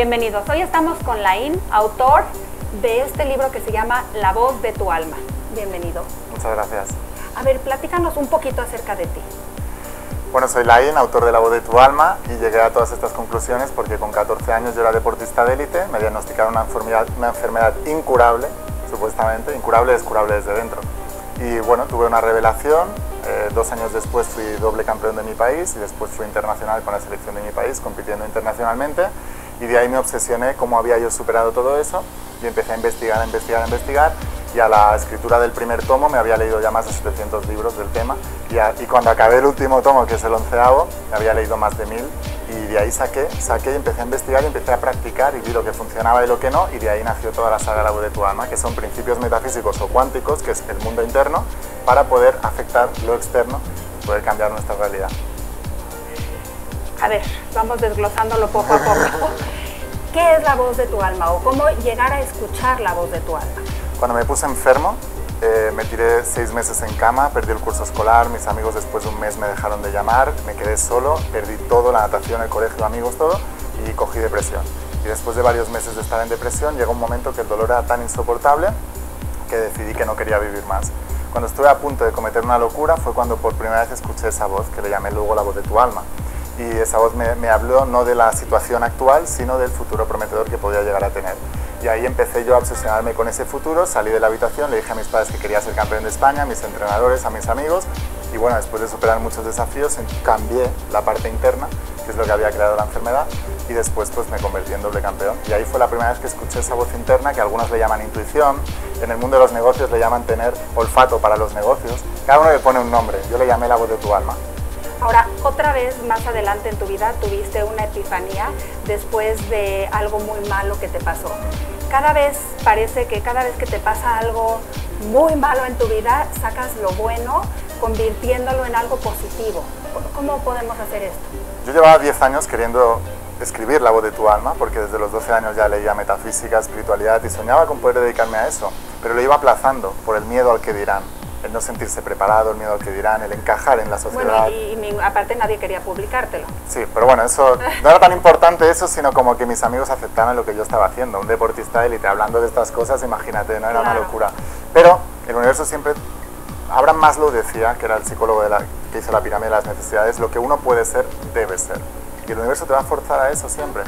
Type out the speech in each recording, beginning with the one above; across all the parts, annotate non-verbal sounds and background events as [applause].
Bienvenidos. Hoy estamos con Laín, autor de este libro que se llama La voz de tu alma. Bienvenido. Muchas gracias. A ver, platícanos un poquito acerca de ti. Bueno, soy Laín, autor de La voz de tu alma y llegué a todas estas conclusiones porque con 14 años yo era deportista de élite, me diagnosticaron una enfermedad, una enfermedad incurable, supuestamente, incurable es curable desde dentro. Y bueno, tuve una revelación, eh, dos años después fui doble campeón de mi país y después fui internacional con la selección de mi país, compitiendo internacionalmente y de ahí me obsesioné cómo había yo superado todo eso. Y empecé a investigar, a investigar, a investigar. Y a la escritura del primer tomo me había leído ya más de 700 libros del tema. Y, cuando acabé el último tomo, que es el onceavo, me había leído más de mil. Y de ahí saqué, saqué y empecé a investigar y empecé a practicar y vi lo que funcionaba y lo que no. Y de ahí nació toda la saga La voz de tu alma, que son principios metafísicos o cuánticos, que es el mundo interno, para poder afectar lo externo y poder cambiar nuestra realidad. A ver, vamos desglosándolo poco a poco. [laughs] ¿Qué es la voz de tu alma o cómo llegar a escuchar la voz de tu alma? Cuando me puse enfermo, eh, me tiré seis meses en cama, perdí el curso escolar, mis amigos después de un mes me dejaron de llamar, me quedé solo, perdí todo, la natación, el colegio, amigos, todo, y cogí depresión. Y después de varios meses de estar en depresión, llegó un momento que el dolor era tan insoportable que decidí que no quería vivir más. Cuando estuve a punto de cometer una locura fue cuando por primera vez escuché esa voz, que le llamé luego la voz de tu alma. Y esa voz me, habló no de la situación actual, sino del futuro prometedor que podía llegar a tener. Y ahí empecé yo a obsesionarme con ese futuro, salí de la habitación, le dije a mis padres que quería ser campeón de España, a mis entrenadores, a mis amigos, y bueno, después de superar muchos desafíos, cambié la parte interna, que es lo que había creado la enfermedad, y después pues me convertí en doble campeón. Y ahí fue la primera vez que escuché esa voz interna, que algunos le llaman intuición, en el mundo de los negocios le llaman tener olfato para los negocios, cada uno le pone un nombre, yo le llamé la voz de tu alma. Ahora, otra vez más adelante en tu vida tuviste una epifanía después de algo muy malo que te pasó. Cada vez parece que cada vez que te pasa algo muy malo en tu vida, sacas lo bueno convirtiéndolo en algo positivo. ¿Cómo podemos hacer esto? Yo llevaba 10 años queriendo escribir La voz de tu alma, porque desde los 12 años ya leía metafísica, espiritualidad y soñaba con poder dedicarme a eso, pero lo iba aplazando por el miedo al que dirán el no sentirse preparado, el miedo al que dirán, el encajar en la sociedad. Bueno, y, aparte nadie quería publicártelo. Sí, pero bueno, eso no era tan importante eso, sino como que mis amigos aceptaran lo que yo estaba haciendo. Un deportista élite hablando de estas cosas, imagínate, no era una locura. Pero el universo siempre, Abraham Maslow decía, que era el psicólogo de la, que hizo la pirámide de las necesidades, lo que uno puede ser, debe ser. Y el universo te va a forzar a eso siempre.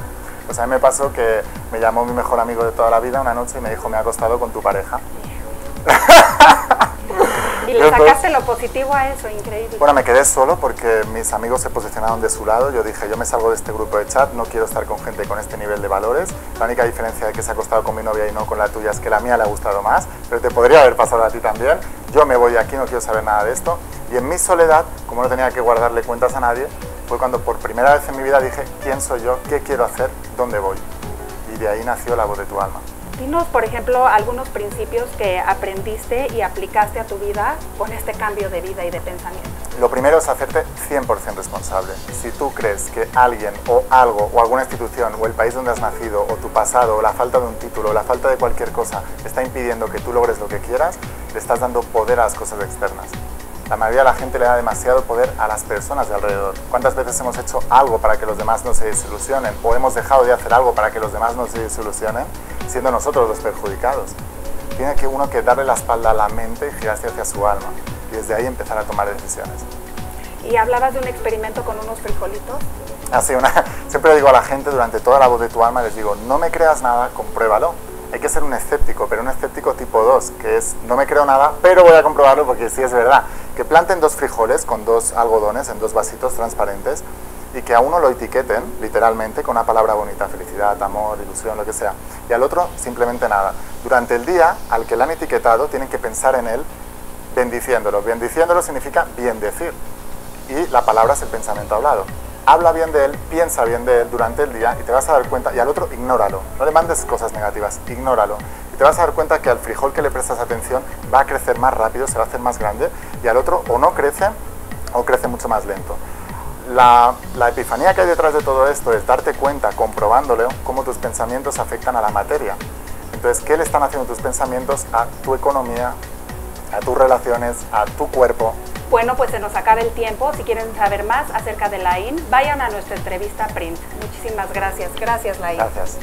Pues a mí me pasó que me llamó mi mejor amigo de toda la vida una noche y me dijo, me ha acostado con tu pareja. Y le sacaste lo positivo a eso, increíble. Bueno, me quedé solo porque mis amigos se posicionaron de su lado. Yo dije, yo me salgo de este grupo de chat, no quiero estar con gente con este nivel de valores. La única diferencia de que se ha acostado con mi novia y no con la tuya es que la mía le ha gustado más, pero te podría haber pasado a ti también. Yo me voy aquí, no quiero saber nada de esto. Y en mi soledad, como no tenía que guardarle cuentas a nadie, fue cuando por primera vez en mi vida dije, ¿quién soy yo? ¿Qué quiero hacer? ¿Dónde voy? Y de ahí nació la voz de tu alma. Dinos, por ejemplo, algunos principios que aprendiste y aplicaste a tu vida con este cambio de vida y de pensamiento. Lo primero es hacerte 100% responsable. Si tú crees que alguien o algo o alguna institución o el país donde has nacido o tu pasado o la falta de un título o la falta de cualquier cosa está impidiendo que tú logres lo que quieras, le estás dando poder a las cosas externas. La mayoría de la gente le da demasiado poder a las personas de alrededor. ¿Cuántas veces hemos hecho algo para que los demás no se desilusionen? ¿O hemos dejado de hacer algo para que los demás no se desilusionen? Siendo nosotros los perjudicados. Tiene que uno que darle la espalda a la mente y girarse hacia su alma. Y desde ahí empezar a tomar decisiones. ¿Y hablabas de un experimento con unos frijolitos? Así, una, [laughs] siempre digo a la gente durante toda la voz de tu alma, les digo, no me creas nada, compruébalo hay que ser un escéptico, pero un escéptico tipo 2, que es no me creo nada, pero voy a comprobarlo porque sí es verdad. Que planten dos frijoles con dos algodones en dos vasitos transparentes y que a uno lo etiqueten literalmente con una palabra bonita, felicidad, amor, ilusión, lo que sea, y al otro simplemente nada. Durante el día, al que le han etiquetado, tienen que pensar en él bendiciéndolo. Bendiciéndolo significa bien decir. Y la palabra es el pensamiento hablado habla bien de él, piensa bien de él durante el día y te vas a dar cuenta, y al otro ignóralo, no le mandes cosas negativas, ignóralo. Y te vas a dar cuenta que al frijol que le prestas atención va a crecer más rápido, se va a hacer más grande, y al otro o no crece o crece mucho más lento. La, la epifanía que hay detrás de todo esto es darte cuenta, comprobándolo, cómo tus pensamientos afectan a la materia. Entonces, ¿qué le están haciendo tus pensamientos a tu economía, a tus relaciones, a tu cuerpo, Bueno, pues se nos acaba el tiempo. Si quieren saber más acerca de la IN, vayan a nuestra entrevista print. Muchísimas gracias. Gracias, Laín. Gracias.